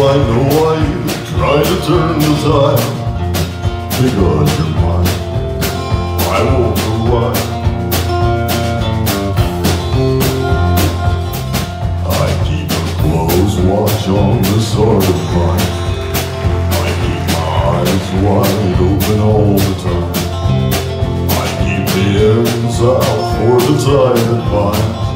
I know why you try to turn the tide. Because you're mine. I won't know why. I keep a close watch on this heart of mine. I keep my eyes wide open all the time. I keep the ends out for the time that binds